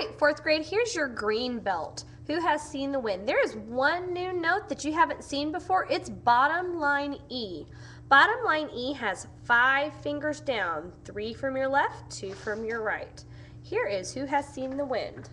right, fourth grade, here's your green belt. Who has seen the wind? There is one new note that you haven't seen before. It's bottom line E. Bottom line E has five fingers down, three from your left, two from your right. Here is who has seen the wind.